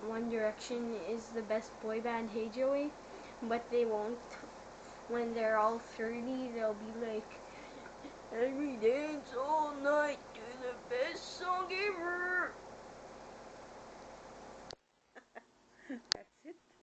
One Direction is the best boy band, hey Joey, but they won't. When they're all 30, they'll be like, every day.